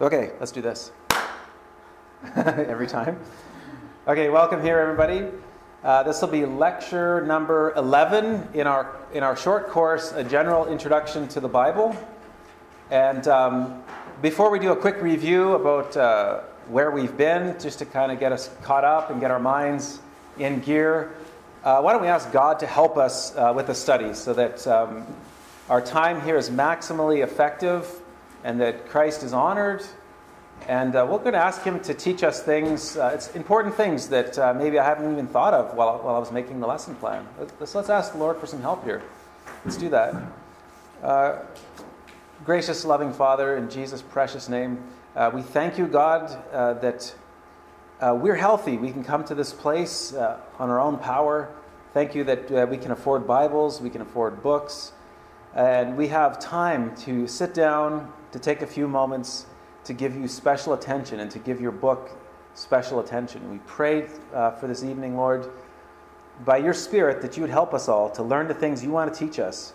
Okay, let's do this. Every time. Okay, welcome here, everybody. Uh, this will be lecture number 11 in our, in our short course, A General Introduction to the Bible. And um, before we do a quick review about uh, where we've been, just to kind of get us caught up and get our minds in gear, uh, why don't we ask God to help us uh, with the study so that um, our time here is maximally effective and that Christ is honored. And uh, we're going to ask Him to teach us things. Uh, it's important things that uh, maybe I haven't even thought of while, while I was making the lesson plan. Let's, let's ask the Lord for some help here. Let's do that. Uh, gracious, loving Father, in Jesus' precious name, uh, we thank you, God, uh, that we're healthy. We can come to this place on our own power. Thank you that we can afford Bibles, we can afford books, and we have time to sit down, to take a few moments to give you special attention and to give your book special attention. We pray uh, for this evening, Lord, by your Spirit, that you would help us all to learn the things you want to teach us.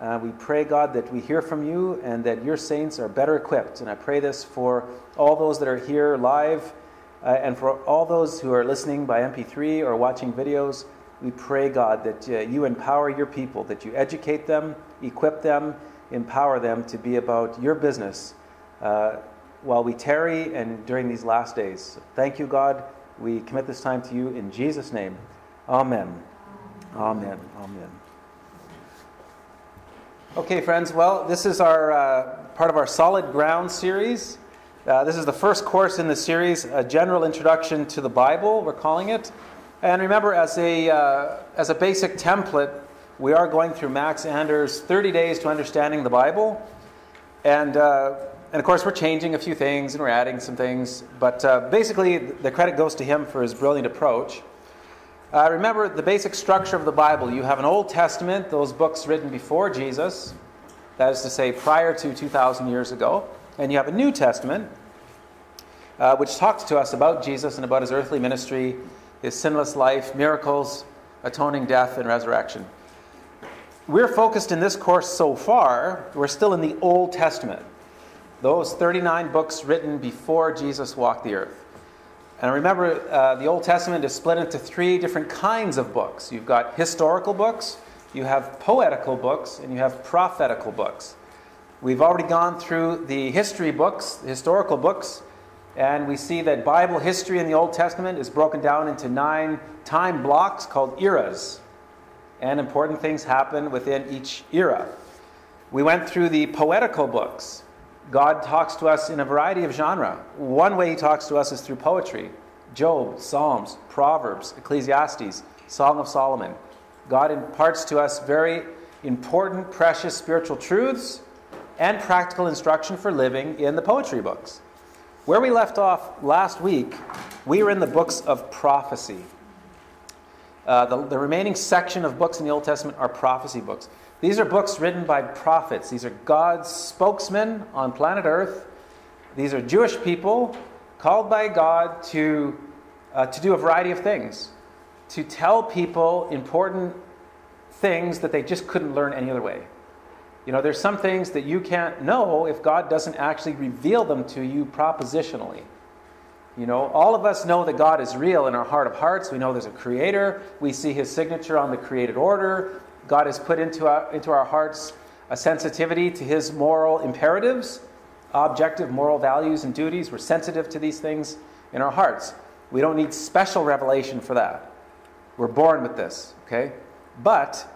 Uh, we pray, God, that we hear from you and that your saints are better equipped. And I pray this for all those that are here live uh, and for all those who are listening by MP3 or watching videos. We pray, God, that uh, you empower your people, that you educate them, equip them, empower them to be about your business uh, while we tarry and during these last days. Thank you, God. We commit this time to you in Jesus' name. Amen. Amen. Amen. Okay, friends. Well, this is our uh, part of our Solid Ground series. Uh, this is the first course in the series, a general introduction to the Bible. We're calling it. And remember, as a uh, as a basic template, we are going through Max Anders' 30 Days to Understanding the Bible. And, uh, and of course, we're changing a few things and we're adding some things. But uh, basically, the credit goes to him for his brilliant approach. Uh, remember the basic structure of the Bible. You have an Old Testament, those books written before Jesus, that is to say, prior to 2,000 years ago. And you have a New Testament, uh, which talks to us about Jesus and about his earthly ministry, his sinless life, miracles, atoning death, and resurrection. We're focused in this course so far, we're still in the Old Testament. Those 39 books written before Jesus walked the earth. And remember, uh, the Old Testament is split into three different kinds of books. You've got historical books, you have poetical books, and you have prophetical books. We've already gone through the history books, the historical books, and we see that Bible history in the Old Testament is broken down into nine time blocks called eras and important things happen within each era. We went through the poetical books. God talks to us in a variety of genre. One way he talks to us is through poetry. Job, Psalms, Proverbs, Ecclesiastes, Song of Solomon. God imparts to us very important, precious spiritual truths and practical instruction for living in the poetry books. Where we left off last week, we were in the books of prophecy. Uh, the, the remaining section of books in the Old Testament are prophecy books. These are books written by prophets. These are God's spokesmen on planet Earth. These are Jewish people called by God to, uh, to do a variety of things, to tell people important things that they just couldn't learn any other way. You know, there's some things that you can't know if God doesn't actually reveal them to you propositionally. You know, all of us know that God is real in our heart of hearts. We know there's a creator. We see his signature on the created order. God has put into our, into our hearts a sensitivity to his moral imperatives, objective moral values and duties. We're sensitive to these things in our hearts. We don't need special revelation for that. We're born with this, okay? But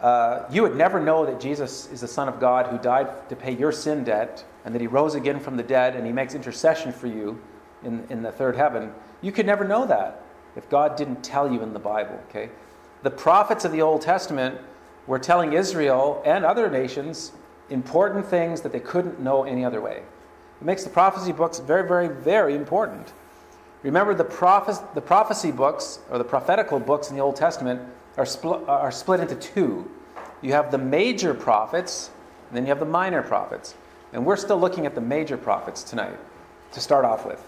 uh, you would never know that Jesus is the Son of God who died to pay your sin debt and that he rose again from the dead and he makes intercession for you in, in the third heaven. You could never know that if God didn't tell you in the Bible, okay? The prophets of the Old Testament were telling Israel and other nations important things that they couldn't know any other way. It makes the prophecy books very, very, very important. Remember, the, the prophecy books, or the prophetical books in the Old Testament, are, spl- are split into two. You have the major prophets, and then you have the minor prophets. And we're still looking at the major prophets tonight to start off with.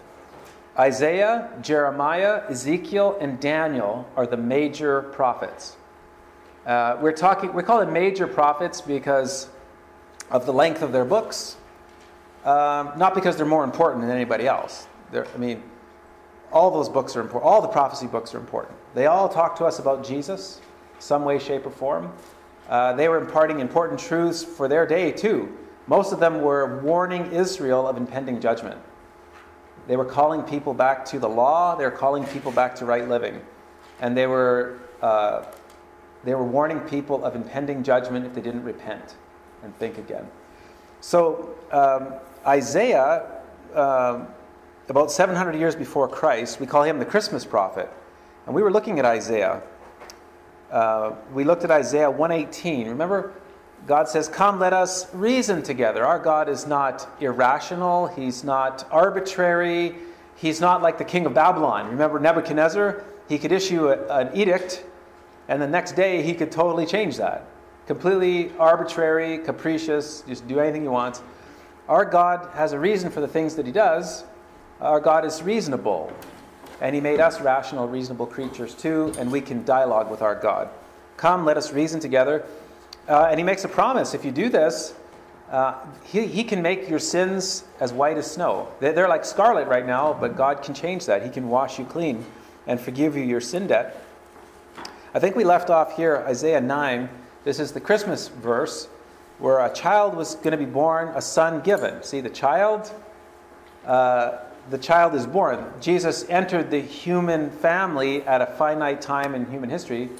Isaiah, Jeremiah, Ezekiel, and Daniel are the major prophets. Uh, we're talking, we call them major prophets because of the length of their books. Um, not because they're more important than anybody else. They're, I mean, all those books are important. All the prophecy books are important. They all talk to us about Jesus, some way, shape, or form. Uh, they were imparting important truths for their day, too. Most of them were warning Israel of impending judgment. They were calling people back to the law, they were calling people back to right living. And they were, uh, they were warning people of impending judgment if they didn't repent and think again. So, um, Isaiah, um, about 700 years before Christ, we call him the Christmas prophet. And we were looking at Isaiah. Uh, we looked at Isaiah 118. Remember, God says, Come, let us reason together. Our God is not irrational, He's not arbitrary, He's not like the king of Babylon. Remember Nebuchadnezzar? He could issue a, an edict, and the next day he could totally change that. Completely arbitrary, capricious, just do anything he wants. Our God has a reason for the things that He does. Our God is reasonable. And He made us rational, reasonable creatures too, and we can dialogue with our God. Come, let us reason together. Uh, and he makes a promise if you do this, uh, he, he can make your sins as white as snow. They're, they're like scarlet right now, but God can change that. He can wash you clean and forgive you your sin debt. I think we left off here, Isaiah 9. This is the Christmas verse where a child was going to be born, a son given. See, the child, uh, the child is born. Jesus entered the human family at a finite time in human history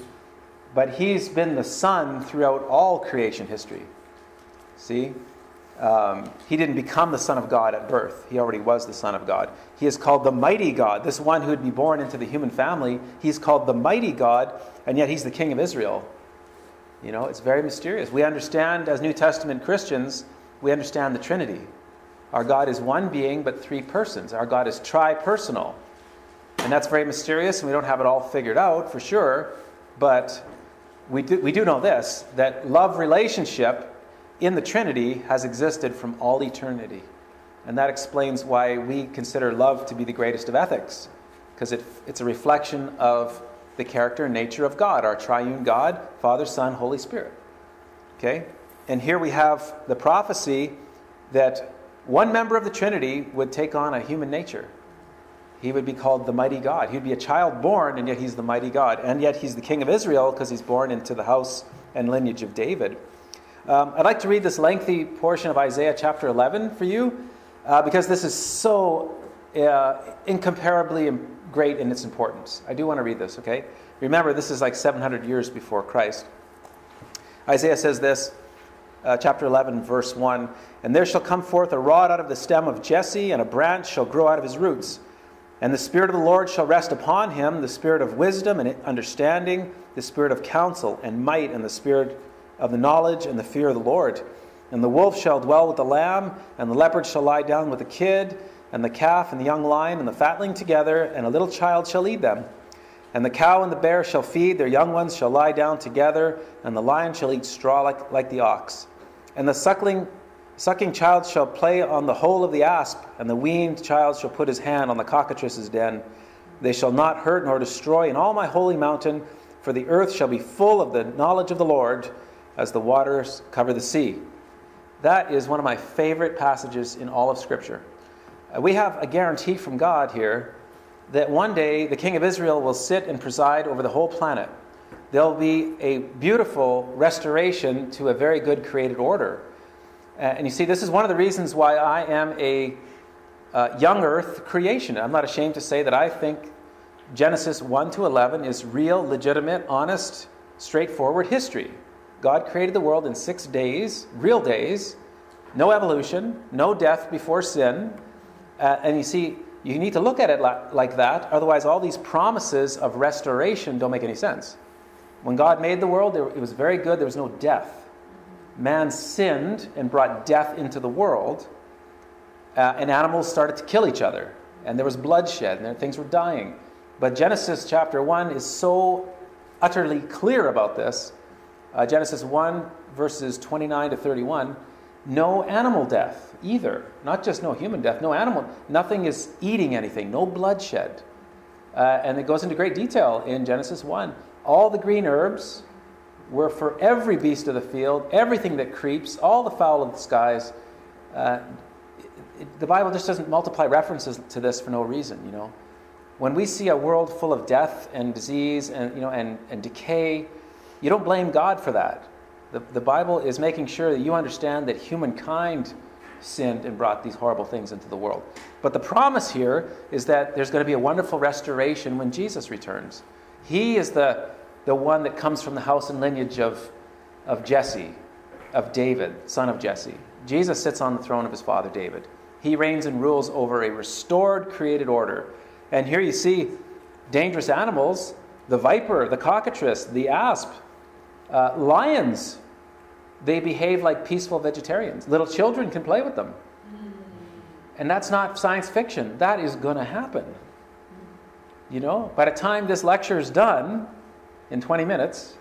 but he's been the Son throughout all creation history. See? Um, he didn't become the Son of God at birth. He already was the Son of God. He is called the Mighty God. This one who would be born into the human family, he's called the Mighty God, and yet he's the King of Israel. You know, it's very mysterious. We understand, as New Testament Christians, we understand the Trinity. Our God is one being, but three persons. Our God is tri personal. And that's very mysterious, and we don't have it all figured out for sure, but we do, we do know this that love relationship in the Trinity has existed from all eternity. And that explains why we consider love to be the greatest of ethics, because it, it's a reflection of the character and nature of God, our triune God, Father, Son, Holy Spirit. Okay? And here we have the prophecy that one member of the Trinity would take on a human nature he would be called the mighty God. He'd be a child born, and yet he's the mighty God. And yet he's the king of Israel because he's born into the house and lineage of David. Um, I'd like to read this lengthy portion of Isaiah chapter 11 for you uh, because this is so uh, incomparably great in its importance. I do want to read this, okay? Remember, this is like 700 years before Christ. Isaiah says this, uh, chapter 11, verse 1 And there shall come forth a rod out of the stem of Jesse, and a branch shall grow out of his roots. And the Spirit of the Lord shall rest upon him the Spirit of wisdom and understanding, the Spirit of counsel and might, and the Spirit of the knowledge and the fear of the Lord. And the wolf shall dwell with the lamb, and the leopard shall lie down with the kid, and the calf and the young lion and the fatling together, and a little child shall lead them. And the cow and the bear shall feed, their young ones shall lie down together, and the lion shall eat straw like, like the ox. And the suckling Sucking child shall play on the hole of the asp, and the weaned child shall put his hand on the cockatrice's den. They shall not hurt nor destroy in all my holy mountain, for the earth shall be full of the knowledge of the Lord as the waters cover the sea. That is one of my favorite passages in all of Scripture. Uh, we have a guarantee from God here that one day the King of Israel will sit and preside over the whole planet. There'll be a beautiful restoration to a very good created order. Uh, and you see, this is one of the reasons why I am a uh, young earth creation. I'm not ashamed to say that I think Genesis 1 to 11 is real, legitimate, honest, straightforward history. God created the world in six days, real days, no evolution, no death before sin. Uh, and you see, you need to look at it like that, otherwise, all these promises of restoration don't make any sense. When God made the world, it was very good, there was no death man sinned and brought death into the world, uh, and animals started to kill each other, and there was bloodshed, and things were dying. But Genesis chapter 1 is so utterly clear about this. Uh, Genesis 1, verses 29 to 31 no animal death either. Not just no human death, no animal. Nothing is eating anything, no bloodshed. Uh, and it goes into great detail in Genesis 1. All the green herbs, were for every beast of the field, everything that creeps, all the fowl of the skies. Uh, it, the Bible just doesn't multiply references to this for no reason, you know. When we see a world full of death and disease and, you know, and, and decay, you don't blame God for that. The, the Bible is making sure that you understand that humankind sinned and brought these horrible things into the world. But the promise here is that there's going to be a wonderful restoration when Jesus returns. He is the, the one that comes from the house and lineage of, of Jesse, of David, son of Jesse. Jesus sits on the throne of his father David. He reigns and rules over a restored created order. And here you see dangerous animals the viper, the cockatrice, the asp, uh, lions. They behave like peaceful vegetarians. Little children can play with them. And that's not science fiction. That is going to happen. You know, by the time this lecture is done in 20 minutes,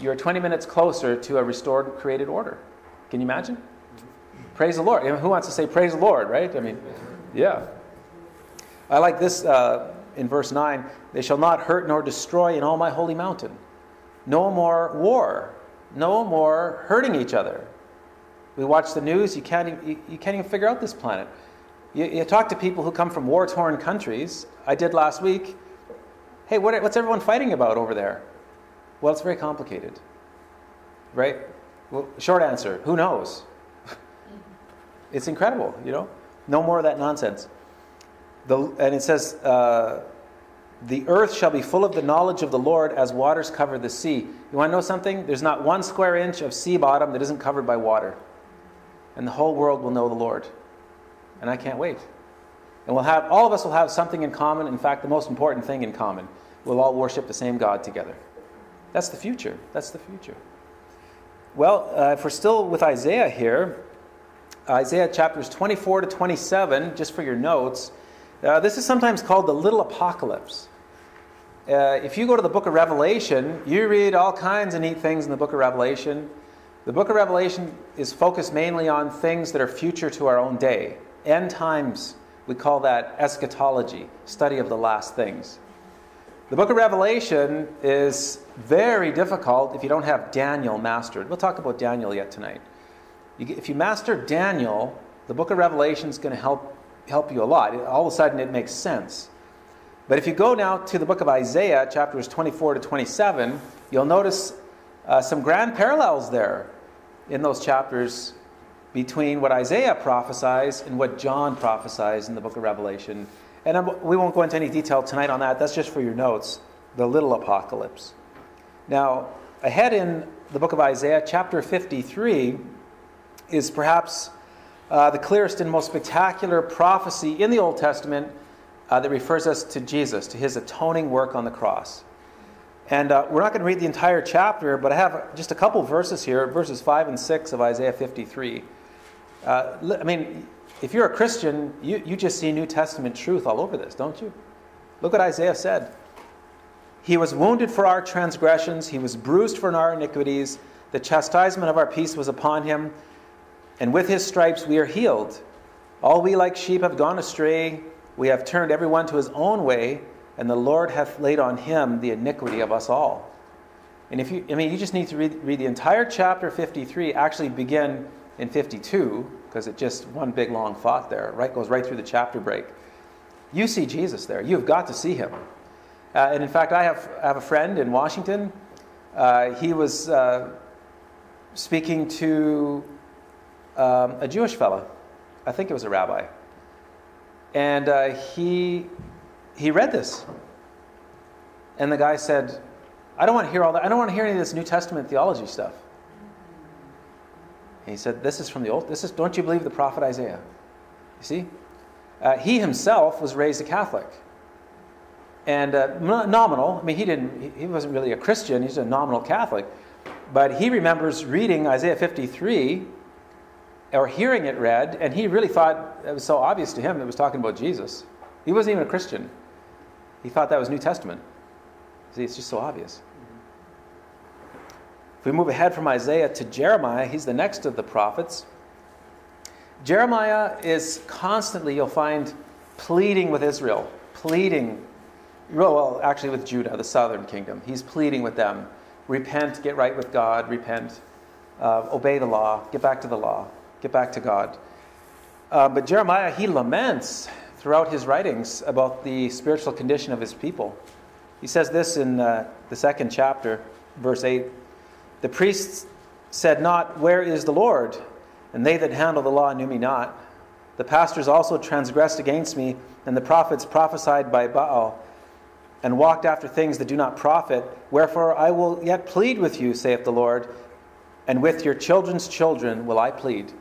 you're 20 minutes closer to a restored created order. Can you imagine? Praise the Lord. Who wants to say praise the Lord, right? I mean, yeah. I like this uh, in verse 9 They shall not hurt nor destroy in all my holy mountain. No more war. No more hurting each other. We watch the news, you can't, even, you can't even figure out this planet. You, you talk to people who come from war torn countries. I did last week. Hey, what, what's everyone fighting about over there? Well, it's very complicated. Right? Well, short answer who knows? It's incredible, you know? No more of that nonsense. The, and it says, uh, the earth shall be full of the knowledge of the Lord as waters cover the sea. You want to know something? There's not one square inch of sea bottom that isn't covered by water. And the whole world will know the Lord. And I can't wait. And we'll have, all of us will have something in common. In fact, the most important thing in common. We'll all worship the same God together. That's the future. That's the future. Well, uh, if we're still with Isaiah here, Isaiah chapters 24 to 27, just for your notes. Uh, this is sometimes called the little apocalypse. Uh, if you go to the book of Revelation, you read all kinds of neat things in the book of Revelation. The book of Revelation is focused mainly on things that are future to our own day. End times, we call that eschatology, study of the last things. The book of Revelation is very difficult if you don't have Daniel mastered. We'll talk about Daniel yet tonight. If you master Daniel, the book of Revelation is going to help, help you a lot. All of a sudden, it makes sense. But if you go now to the book of Isaiah, chapters 24 to 27, you'll notice uh, some grand parallels there in those chapters between what Isaiah prophesies and what John prophesies in the book of Revelation. And I'm, we won't go into any detail tonight on that. That's just for your notes. The little apocalypse. Now, ahead in the book of Isaiah, chapter 53, is perhaps uh, the clearest and most spectacular prophecy in the Old Testament uh, that refers us to Jesus, to his atoning work on the cross. And uh, we're not going to read the entire chapter, but I have just a couple verses here, verses 5 and 6 of Isaiah 53. Uh, I mean, if you're a Christian, you, you just see New Testament truth all over this, don't you? Look what Isaiah said. He was wounded for our transgressions, he was bruised for our iniquities. The chastisement of our peace was upon him and with his stripes we are healed. All we like sheep have gone astray. We have turned everyone to his own way, and the Lord hath laid on him the iniquity of us all. And if you, I mean, you just need to read, read the entire chapter 53, actually begin in 52, because it's just one big long thought there, right? Goes right through the chapter break. You see Jesus there. You've got to see him. Uh, and in fact, I have, I have a friend in Washington. Uh, he was uh, speaking to um, a Jewish fellow. I think it was a rabbi. And uh, he, he read this. And the guy said, I don't want to hear all that. I don't want to hear any of this New Testament theology stuff. And he said, This is from the Old. This is, don't you believe the prophet Isaiah? You see? Uh, he himself was raised a Catholic. And uh, nominal, I mean, he, didn't, he wasn't really a Christian, he's a nominal Catholic. But he remembers reading Isaiah 53 or hearing it read, and he really thought it was so obvious to him that it was talking about Jesus. He wasn't even a Christian. He thought that was New Testament. See, it's just so obvious. If we move ahead from Isaiah to Jeremiah, he's the next of the prophets. Jeremiah is constantly, you'll find, pleading with Israel, pleading, well, actually with Judah, the southern kingdom. He's pleading with them repent, get right with God, repent, uh, obey the law, get back to the law get back to God. Uh, but Jeremiah, he laments throughout his writings about the spiritual condition of his people. He says this in uh, the second chapter, verse 8 The priests said not, Where is the Lord? And they that handle the law knew me not. The pastors also transgressed against me, and the prophets prophesied by Baal, and walked after things that do not profit. Wherefore I will yet plead with you, saith the Lord, and with your children's children will I plead.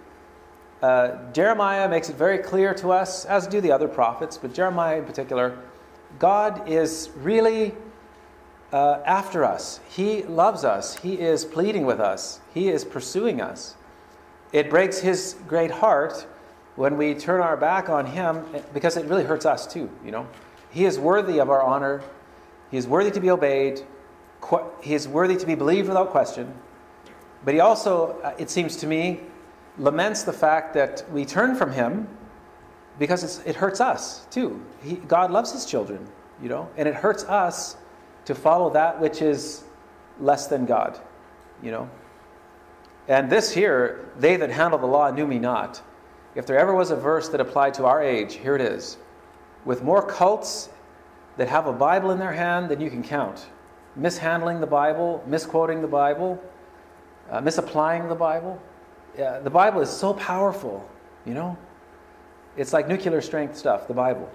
Uh, Jeremiah makes it very clear to us, as do the other prophets, but Jeremiah in particular, God is really uh, after us. He loves us. He is pleading with us. He is pursuing us. It breaks his great heart when we turn our back on him because it really hurts us too, you know. He is worthy of our honor. He is worthy to be obeyed. He is worthy to be believed without question. But he also, uh, it seems to me, laments the fact that we turn from him because it hurts us too. He, God loves his children, you know, and it hurts us to follow that which is less than God, you know. And this here, they that handle the law knew me not. If there ever was a verse that applied to our age, here it is. With more cults that have a Bible in their hand than you can count, mishandling the Bible, misquoting the Bible, uh, misapplying the Bible. Yeah, the Bible is so powerful, you know. It's like nuclear strength stuff, the Bible.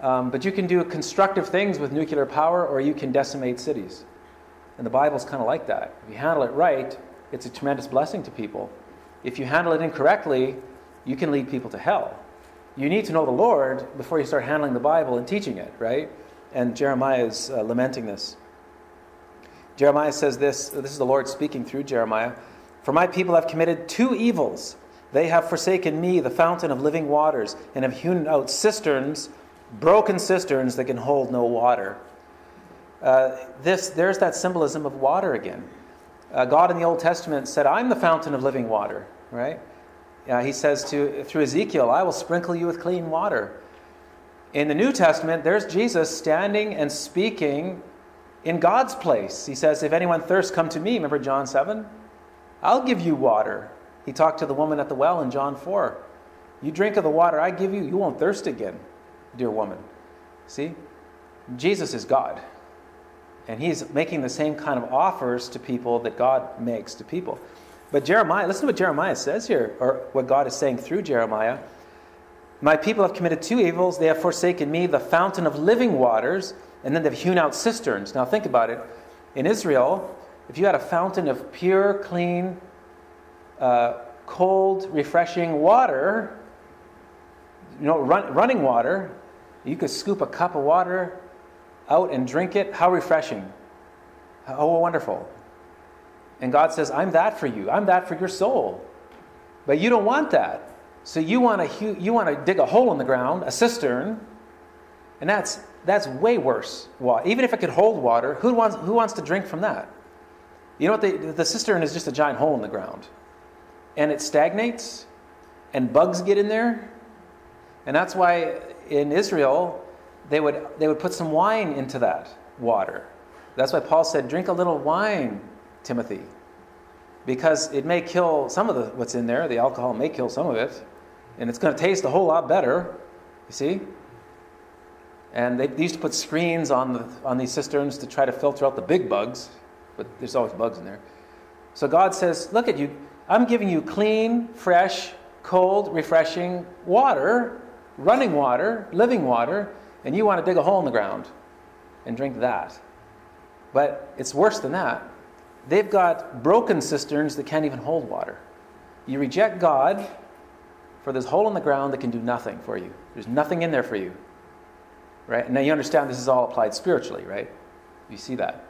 Um, but you can do constructive things with nuclear power, or you can decimate cities. And the Bible's kind of like that. If you handle it right, it's a tremendous blessing to people. If you handle it incorrectly, you can lead people to hell. You need to know the Lord before you start handling the Bible and teaching it, right? And Jeremiah is uh, lamenting this. Jeremiah says this this is the Lord speaking through Jeremiah. For my people have committed two evils. They have forsaken me, the fountain of living waters, and have hewn out cisterns, broken cisterns that can hold no water. Uh, this, there's that symbolism of water again. Uh, God in the Old Testament said, I'm the fountain of living water, right? Uh, he says to, through Ezekiel, I will sprinkle you with clean water. In the New Testament, there's Jesus standing and speaking in God's place. He says, If anyone thirsts, come to me. Remember John 7? I'll give you water. He talked to the woman at the well in John 4. You drink of the water I give you, you won't thirst again, dear woman. See? Jesus is God. And he's making the same kind of offers to people that God makes to people. But Jeremiah, listen to what Jeremiah says here, or what God is saying through Jeremiah. My people have committed two evils. They have forsaken me, the fountain of living waters, and then they've hewn out cisterns. Now think about it. In Israel, if you had a fountain of pure, clean, uh, cold, refreshing water, you know, run, running water, you could scoop a cup of water out and drink it. How refreshing. How wonderful. And God says, I'm that for you. I'm that for your soul. But you don't want that. So you want to you want to dig a hole in the ground, a cistern, and that's that's way worse. Even if it could hold water, who wants who wants to drink from that? You know what? The, the cistern is just a giant hole in the ground, and it stagnates, and bugs get in there, and that's why in Israel they would they would put some wine into that water. That's why Paul said, "Drink a little wine, Timothy." because it may kill some of the, what's in there. The alcohol may kill some of it, and it's going to taste a whole lot better. You see? And they, they used to put screens on, the, on these cisterns to try to filter out the big bugs, but there's always bugs in there. So God says, Look at you. I'm giving you clean, fresh, cold, refreshing water, running water, living water, and you want to dig a hole in the ground and drink that. But it's worse than that. They've got broken cisterns that can't even hold water. You reject God for this hole in the ground that can do nothing for you. There's nothing in there for you. Right? Now you understand this is all applied spiritually, right? You see that.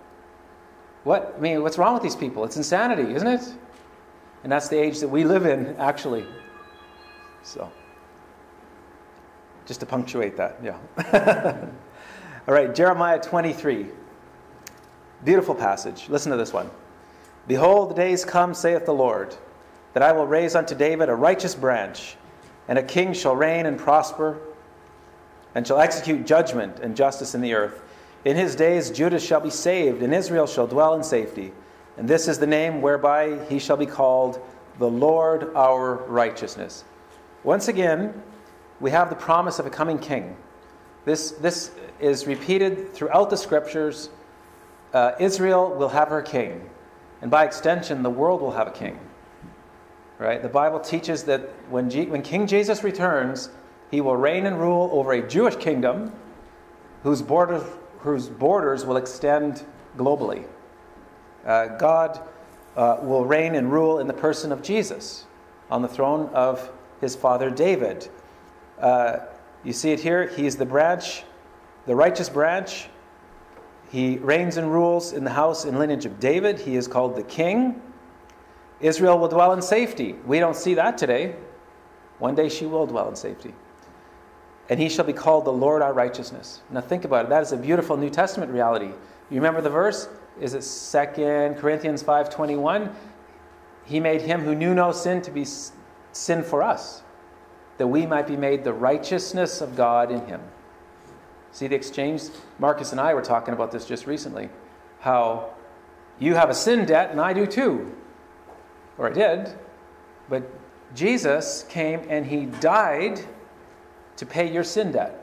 What I mean, what's wrong with these people? It's insanity, isn't it? And that's the age that we live in, actually. So just to punctuate that, yeah. all right, Jeremiah 23. Beautiful passage. Listen to this one. Behold, the days come, saith the Lord, that I will raise unto David a righteous branch, and a king shall reign and prosper, and shall execute judgment and justice in the earth. In his days Judah shall be saved, and Israel shall dwell in safety. And this is the name whereby he shall be called the Lord our righteousness. once again, we have the promise of a coming king. This, this is repeated throughout the scriptures. Uh, Israel will have her king, and by extension, the world will have a king. Right? The Bible teaches that when, when King Jesus returns, he will reign and rule over a Jewish kingdom whose borders, whose borders will extend globally. Uh, God uh, will reign and rule in the person of Jesus on the throne of his father David. Uh, you see it here. He is the branch, the righteous branch. He reigns and rules in the house and lineage of David. He is called the king. Israel will dwell in safety. We don't see that today. One day she will dwell in safety. And he shall be called the Lord our righteousness. Now think about it. That is a beautiful New Testament reality. You remember the verse? Is it 2 Corinthians 5:21? He made him who knew no sin to be sin for us, that we might be made the righteousness of God in him. See the exchange? Marcus and I were talking about this just recently. How you have a sin debt and I do too. Or I did. But Jesus came and he died to pay your sin debt.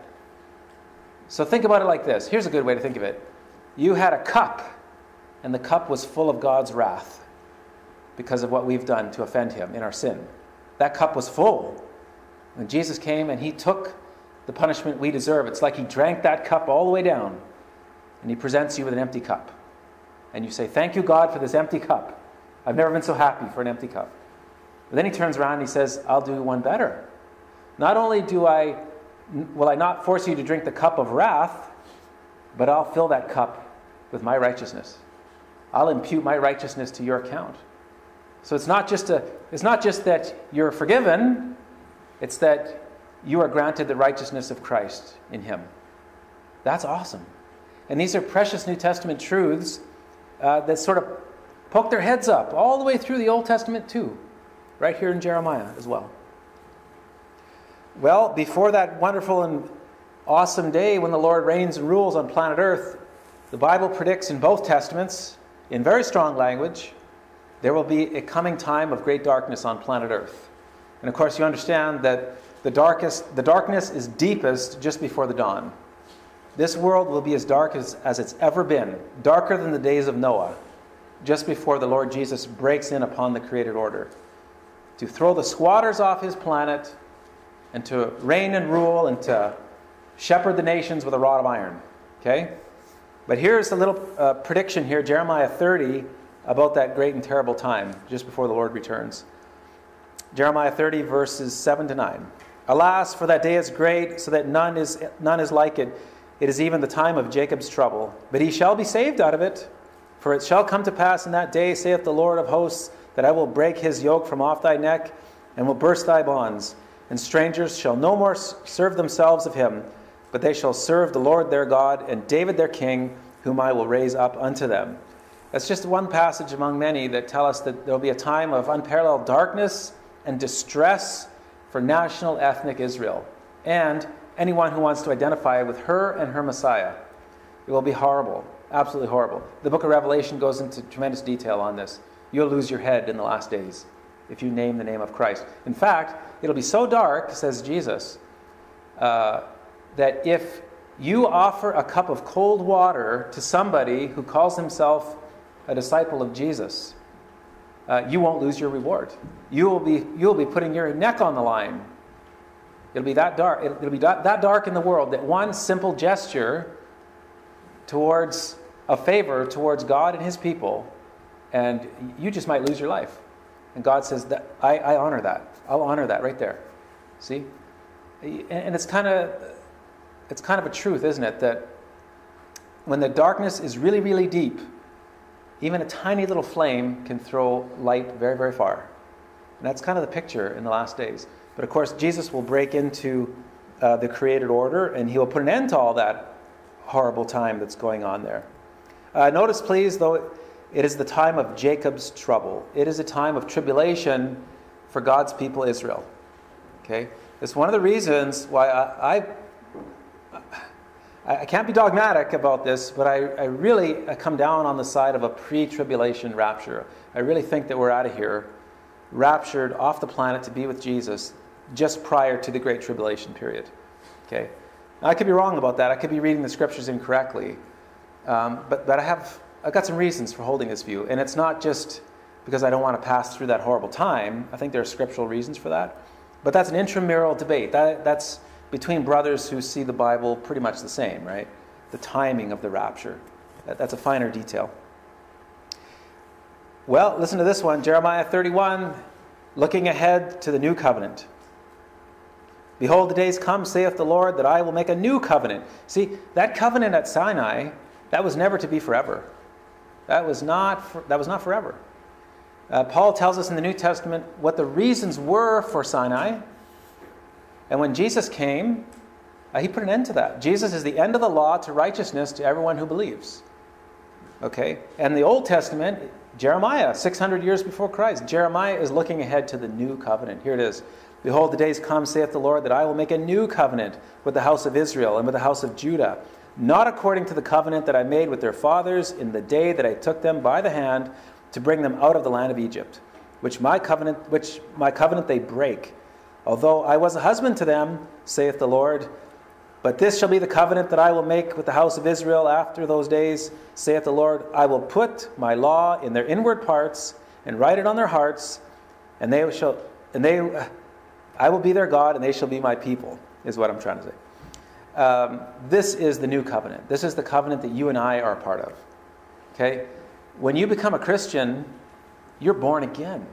So think about it like this. Here's a good way to think of it. You had a cup, and the cup was full of God's wrath because of what we've done to offend him in our sin. That cup was full. When Jesus came and he took the punishment we deserve, it's like he drank that cup all the way down, and he presents you with an empty cup. And you say, Thank you, God, for this empty cup. I've never been so happy for an empty cup. But then he turns around and he says, I'll do one better. Not only do I will I not force you to drink the cup of wrath, but I'll fill that cup with my righteousness. I'll impute my righteousness to your account. So it's not just a it's not just that you're forgiven, it's that you are granted the righteousness of Christ in him. That's awesome. And these are precious New Testament truths uh, that sort of poke their heads up all the way through the Old Testament, too, right here in Jeremiah as well. Well, before that wonderful and awesome day when the Lord reigns and rules on planet Earth, the Bible predicts in both Testaments, in very strong language, there will be a coming time of great darkness on planet Earth. And of course, you understand that the, darkest, the darkness is deepest just before the dawn. This world will be as dark as, as it's ever been, darker than the days of Noah, just before the Lord Jesus breaks in upon the created order to throw the squatters off his planet and to reign and rule and to shepherd the nations with a rod of iron. Okay? But here's a little uh, prediction here Jeremiah 30 about that great and terrible time just before the Lord returns. Jeremiah 30, verses 7 to 9. Alas, for that day is great, so that none is, none is like it. It is even the time of Jacob's trouble. But he shall be saved out of it. For it shall come to pass in that day, saith the Lord of hosts, that I will break his yoke from off thy neck, and will burst thy bonds and strangers shall no more serve themselves of him, but they shall serve the Lord their God and David their king, whom I will raise up unto them. That's just one passage among many that tell us that there will be a time of unparalleled darkness and distress for national ethnic Israel and anyone who wants to identify with her and her Messiah. It will be horrible, absolutely horrible. The book of Revelation goes into tremendous detail on this. You'll lose your head in the last days if you name the name of Christ. In fact, it'll be so dark, says Jesus, uh, that if you offer a cup of cold water to somebody who calls himself a disciple of Jesus, uh, you won't lose your reward. You will be, you'll be putting your neck on the line. It'll be that dark. It'll be that, that dark in the world that one simple gesture towards a favor towards God and His people, and you just might lose your life. And God says that I, I honor that. I'll honor that right there. See? And it's kind of it's kind of a truth, isn't it? That when the darkness is really, really deep, even a tiny little flame can throw light very, very far. And that's kind of the picture in the last days. But of course, Jesus will break into uh, the created order and he will put an end to all that horrible time that's going on there. Uh, notice, please, though, it is the time of Jacob's trouble. It is a time of tribulation for God's people Israel. Okay? It's one of the reasons why I, I, I can't be dogmatic about this, but I, I really come down on the side of a pre tribulation rapture. I really think that we're out of here, raptured off the planet to be with Jesus just prior to the Great Tribulation period. Okay? Now, I could be wrong about that. I could be reading the scriptures incorrectly. Um, but, but I have, I've got some reasons for holding this view. And it's not just because I don't want to pass through that horrible time. I think there are scriptural reasons for that. But that's an intramural debate. That, that's between brothers who see the Bible pretty much the same, right? The timing of the rapture. That, that's a finer detail. Well, listen to this one Jeremiah 31, looking ahead to the new covenant. Behold, the days come, saith the Lord, that I will make a new covenant. See, that covenant at Sinai, that was never to be forever. That was not, for, that was not forever. Uh, Paul tells us in the New Testament what the reasons were for Sinai. And when Jesus came, uh, he put an end to that. Jesus is the end of the law to righteousness to everyone who believes. Okay? And the Old Testament, Jeremiah, 600 years before Christ, Jeremiah is looking ahead to the new covenant. Here it is. Behold, the days come, saith the Lord, that I will make a new covenant with the house of Israel and with the house of Judah, not according to the covenant that I made with their fathers in the day that I took them by the hand to bring them out of the land of Egypt, which my covenant, which my covenant they break. Although I was a husband to them, saith the Lord, but this shall be the covenant that I will make with the house of Israel after those days, saith the Lord. I will put my law in their inward parts and write it on their hearts, and they shall, and they, I will be their God, and they shall be my people. Is what I'm trying to say. Um, this is the new covenant. This is the covenant that you and I are a part of. Okay, when you become a Christian, you're born again.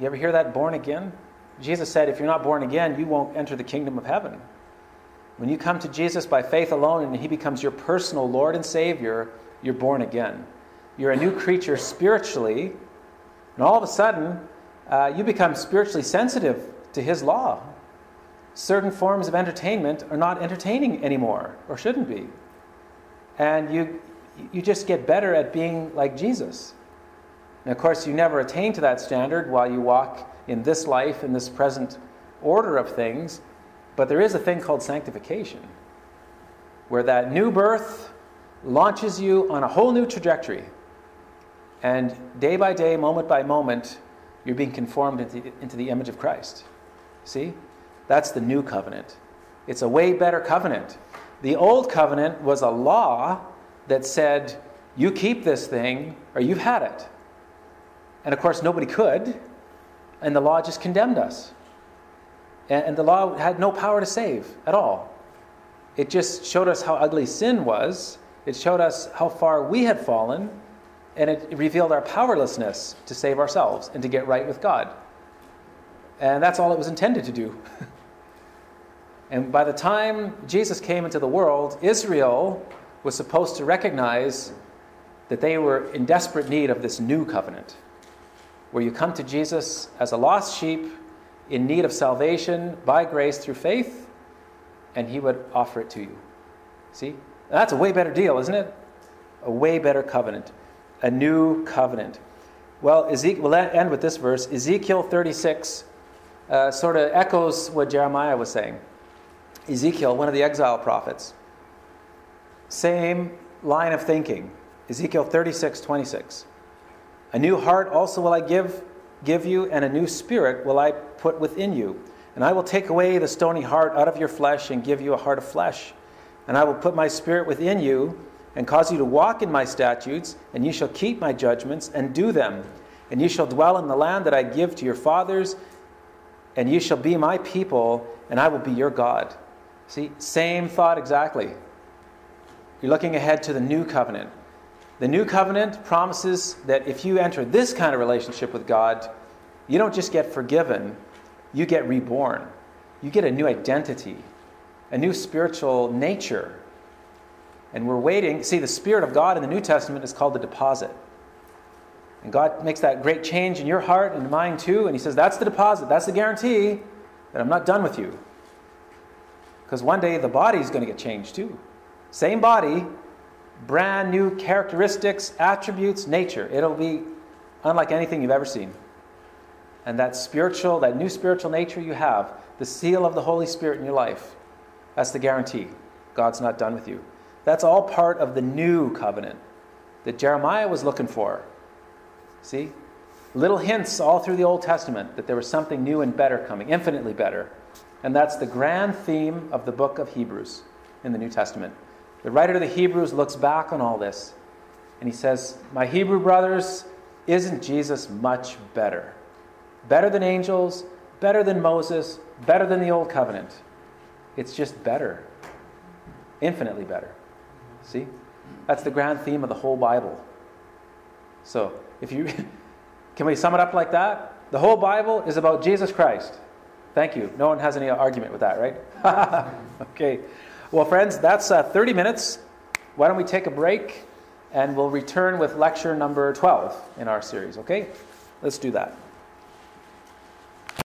You ever hear that? Born again. Jesus said, if you're not born again, you won't enter the kingdom of heaven. When you come to Jesus by faith alone and He becomes your personal Lord and Savior, you're born again. You're a new creature spiritually, and all of a sudden, uh, you become spiritually sensitive to His law. Certain forms of entertainment are not entertaining anymore, or shouldn't be. And you, you just get better at being like Jesus. And of course, you never attain to that standard while you walk in this life, in this present order of things. But there is a thing called sanctification, where that new birth launches you on a whole new trajectory. And day by day, moment by moment, you're being conformed into, into the image of Christ. See? That's the new covenant. It's a way better covenant. The old covenant was a law that said, you keep this thing or you've had it. And of course, nobody could, and the law just condemned us. And the law had no power to save at all. It just showed us how ugly sin was, it showed us how far we had fallen, and it revealed our powerlessness to save ourselves and to get right with God. And that's all it was intended to do. and by the time Jesus came into the world, Israel was supposed to recognize that they were in desperate need of this new covenant, where you come to Jesus as a lost sheep in need of salvation by grace through faith, and he would offer it to you. See? That's a way better deal, isn't it? A way better covenant. A new covenant. Well, Ezekiel, we'll end with this verse. Ezekiel 36 uh, sort of echoes what Jeremiah was saying. Ezekiel, one of the exile prophets. Same line of thinking. Ezekiel 36, 26. A new heart also will I give give you, and a new spirit will I put within you. And I will take away the stony heart out of your flesh and give you a heart of flesh. And I will put my spirit within you and cause you to walk in my statutes, and you shall keep my judgments and do them. And you shall dwell in the land that I give to your fathers, and you shall be my people, and I will be your God. See, same thought exactly. You're looking ahead to the new covenant. The new covenant promises that if you enter this kind of relationship with God, you don't just get forgiven, you get reborn. You get a new identity, a new spiritual nature. And we're waiting. See, the Spirit of God in the New Testament is called the deposit. And God makes that great change in your heart and mine too. And He says, That's the deposit, that's the guarantee that I'm not done with you. Because one day the body is going to get changed too. Same body, brand new characteristics, attributes, nature. It'll be unlike anything you've ever seen. And that spiritual, that new spiritual nature you have, the seal of the Holy Spirit in your life, that's the guarantee. God's not done with you. That's all part of the new covenant that Jeremiah was looking for. See? Little hints all through the Old Testament that there was something new and better coming, infinitely better. And that's the grand theme of the book of Hebrews in the New Testament. The writer of the Hebrews looks back on all this and he says, My Hebrew brothers, isn't Jesus much better? Better than angels, better than Moses, better than the old covenant. It's just better. Infinitely better. See? That's the grand theme of the whole Bible. So, if you can we sum it up like that? The whole Bible is about Jesus Christ. Thank you. No one has any argument with that, right? okay. Well, friends, that's uh, 30 minutes. Why don't we take a break and we'll return with lecture number 12 in our series, okay? Let's do that.